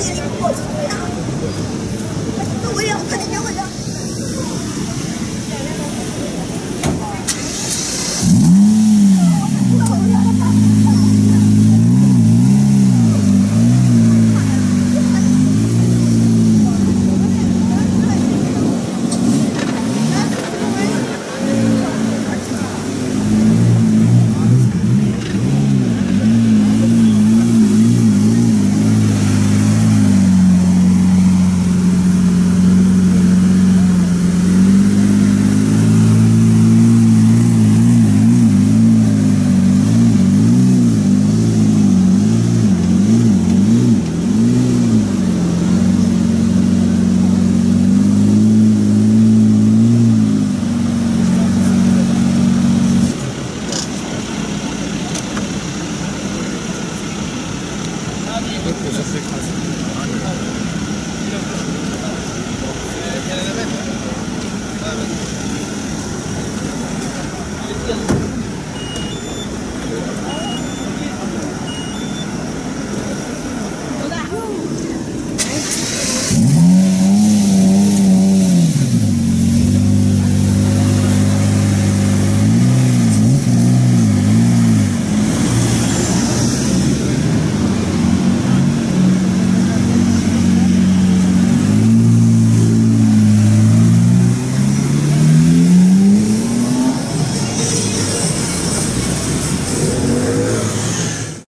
我我也要快点给我呀 gelecek aslında. Aynen. Biraz da şunu. Ee, mi? Evet.